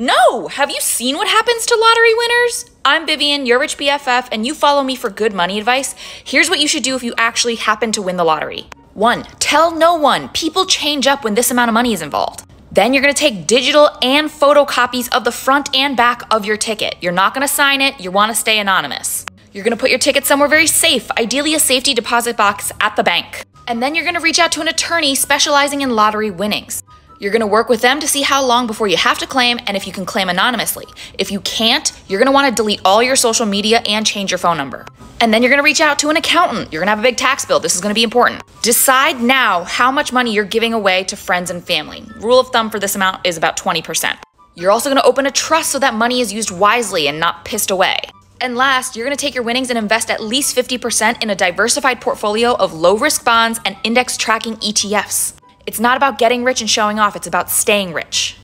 No! Have you seen what happens to lottery winners? I'm Vivian, your rich BFF, and you follow me for good money advice. Here's what you should do if you actually happen to win the lottery. 1. Tell no one. People change up when this amount of money is involved. Then you're gonna take digital and photocopies of the front and back of your ticket. You're not gonna sign it, you wanna stay anonymous. You're gonna put your ticket somewhere very safe, ideally a safety deposit box at the bank. And then you're gonna reach out to an attorney specializing in lottery winnings. You're gonna work with them to see how long before you have to claim and if you can claim anonymously. If you can't, you're gonna wanna delete all your social media and change your phone number. And then you're gonna reach out to an accountant. You're gonna have a big tax bill. This is gonna be important. Decide now how much money you're giving away to friends and family. Rule of thumb for this amount is about 20%. You're also gonna open a trust so that money is used wisely and not pissed away. And last, you're gonna take your winnings and invest at least 50% in a diversified portfolio of low risk bonds and index tracking ETFs. It's not about getting rich and showing off, it's about staying rich.